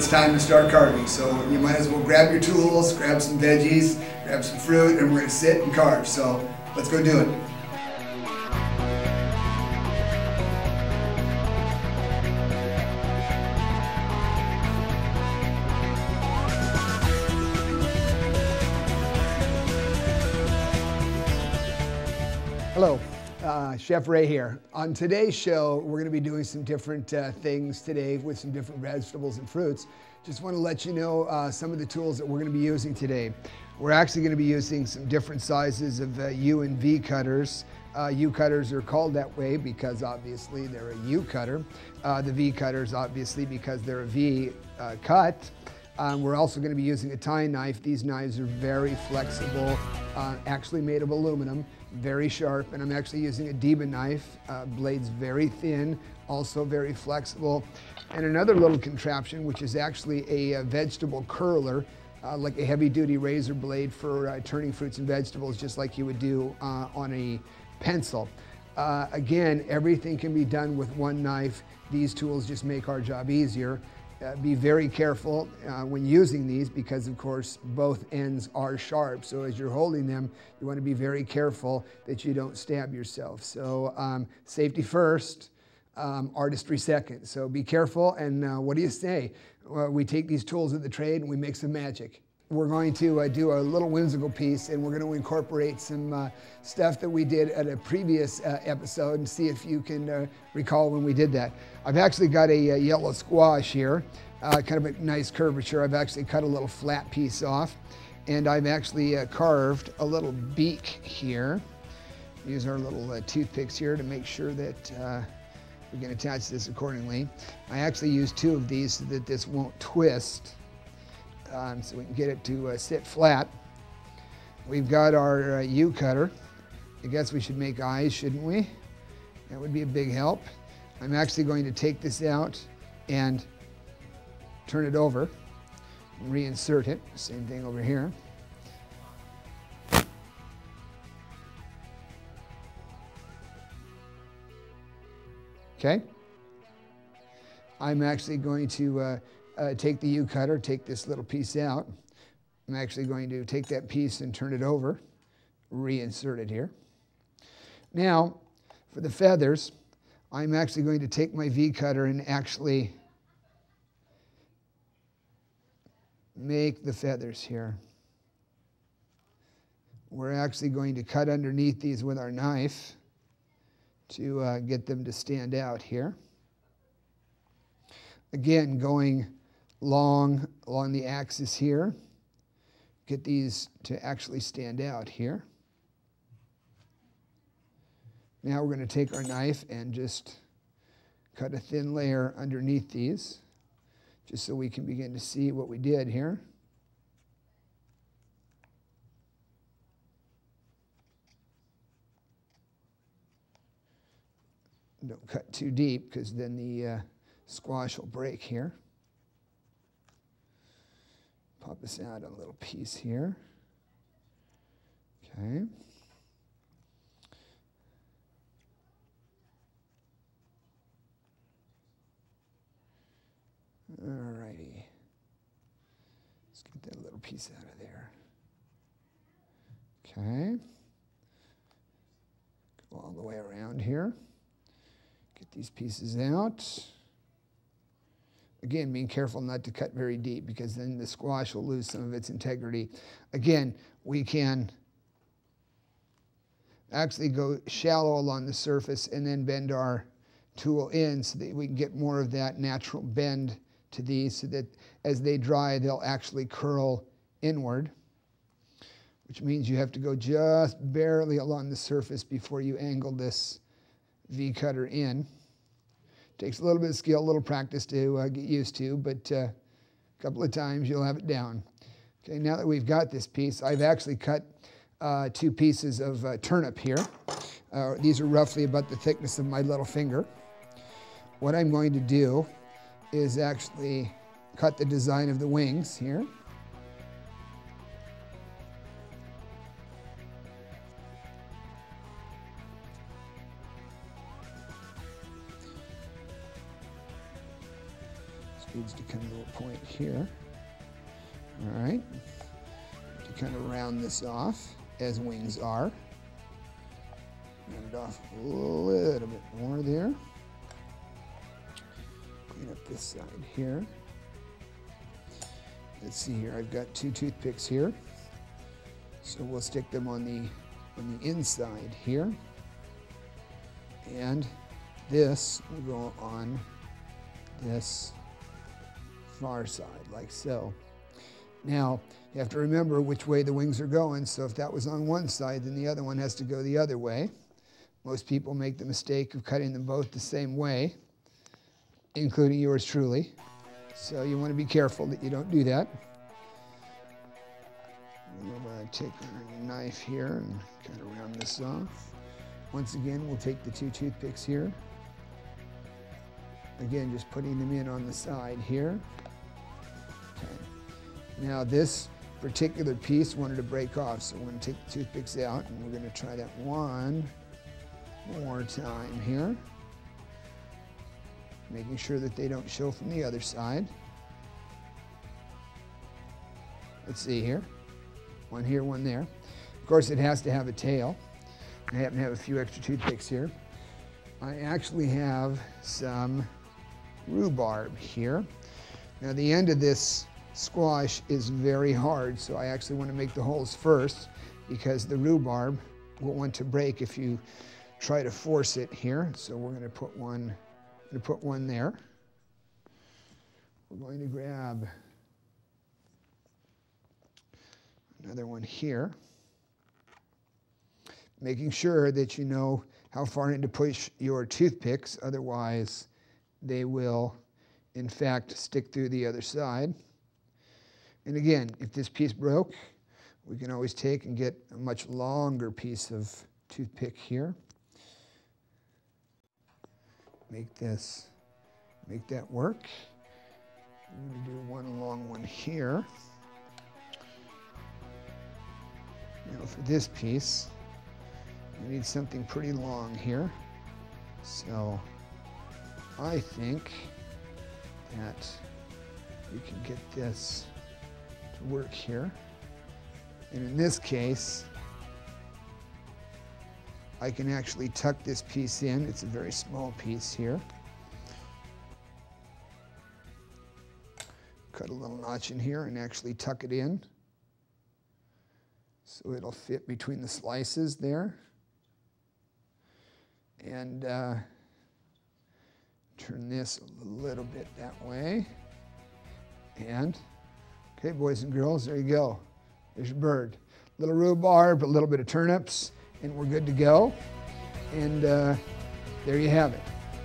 it's time to start carving. So you might as well grab your tools, grab some veggies, grab some fruit, and we're gonna sit and carve. So let's go do it. Hello, uh, Chef Ray here. On today's show, we're going to be doing some different uh, things today with some different vegetables and fruits. Just want to let you know uh, some of the tools that we're going to be using today. We're actually going to be using some different sizes of uh, U and V cutters. Uh, U cutters are called that way because obviously they're a U cutter. Uh, the V cutters obviously because they're a V cut. Um, we're also going to be using a Thai knife. These knives are very flexible, uh, actually made of aluminum, very sharp, and I'm actually using a Deba knife. Uh, blades very thin, also very flexible. And another little contraption, which is actually a, a vegetable curler, uh, like a heavy duty razor blade for uh, turning fruits and vegetables, just like you would do uh, on a pencil. Uh, again, everything can be done with one knife. These tools just make our job easier uh, be very careful uh, when using these because of course both ends are sharp. So as you're holding them, you want to be very careful that you don't stab yourself. So um, safety first, um, artistry second. So be careful and uh, what do you say? we take these tools of the trade and we make some magic we're going to uh, do a little whimsical piece and we're going to incorporate some uh, stuff that we did at a previous uh, episode and see if you can uh, recall when we did that. I've actually got a, a yellow squash here, uh, kind of a nice curvature. I've actually cut a little flat piece off and I've actually uh, carved a little beak here. Use our little toothpicks here to make sure that we can attach this accordingly. I actually use two of these so that this won't twist um, so we can get it to uh, sit flat. We've got our uh, U cutter. I guess we should make eyes, shouldn't we? That would be a big help. I'm actually going to take this out and turn it over, reinsert it. Same thing over here. Okay. I'm actually going to uh, uh, take the U cutter, take this little piece out. I'm actually going to take that piece and turn it over, reinsert it here. Now, for the feathers, I'm actually going to take my V cutter and actually make the feathers here. We're actually going to cut underneath these with our knife to uh, get them to stand out here. Again, going long along the axis here. Get these to actually stand out here. Now we're going to take our knife and just cut a thin layer underneath these, just so we can begin to see what we did here. Don't cut too deep because then the uh, squash will break here. Pop this out a little piece here. Okay. All righty. Let's get that little piece out of there. Okay. Go all the way around here. Get these pieces out. Again, being careful not to cut very deep because then the squash will lose some of its integrity. Again, we can actually go shallow along the surface and then bend our tool in so that we can get more of that natural bend to these so that as they dry, they'll actually curl inward, which means you have to go just barely along the surface before you angle this V cutter in. Takes a little bit of skill, a little practice to uh, get used to, but uh, a couple of times you'll have it down. Okay, now that we've got this piece, I've actually cut uh, two pieces of uh, turnip here. Uh, these are roughly about the thickness of my little finger. What I'm going to do is actually cut the design of the wings here. Here. All right. To kind of round this off as wings are. Round it off a little bit more there. Clean up this side here. Let's see here, I've got two toothpicks here. So we'll stick them on the, on the inside here. And this will go on this far side, like so. Now, you have to remember which way the wings are going, so if that was on one side, then the other one has to go the other way. Most people make the mistake of cutting them both the same way, including yours truly. So you want to be careful that you don't do that. I'm going to take a knife here and kind of round this off. Once again, we'll take the two toothpicks here. Again, just putting them in on the side here. Now this particular piece wanted to break off, so we're going to take the toothpicks out and we're going to try that one more time here making sure that they don't show from the other side. Let's see here. One here, one there. Of course, it has to have a tail. I happen to have a few extra toothpicks here. I actually have some rhubarb here. Now the end of this squash is very hard, so I actually want to make the holes first because the rhubarb will want to break if you try to force it here. So we're going to put one going to put one there. We're going to grab another one here. Making sure that you know how far in to push your toothpicks, otherwise they will in fact stick through the other side. And again, if this piece broke, we can always take and get a much longer piece of toothpick here make this, make that work. I'm to do one long one here. Now for this piece, we need something pretty long here. So I think that we can get this work here. And in this case, I can actually tuck this piece in. It's a very small piece here. Cut a little notch in here and actually tuck it in. So it'll fit between the slices there. And uh, turn this a little bit that way. And, okay, boys and girls, there you go. There's your bird. A Little rhubarb, a little bit of turnips, and we're good to go. And uh, there you have it.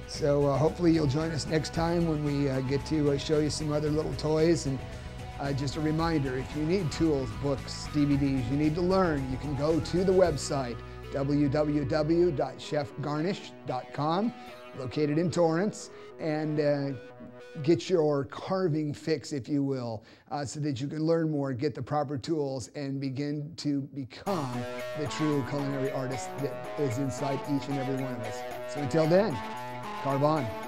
So uh, hopefully you'll join us next time when we uh, get to uh, show you some other little toys. And uh, just a reminder, if you need tools, books, DVDs, you need to learn, you can go to the website, www.chefgarnish.com, located in Torrance, and uh, get your carving fix, if you will, uh, so that you can learn more, get the proper tools, and begin to become the true culinary artist that is inside each and every one of us. So until then, carve on.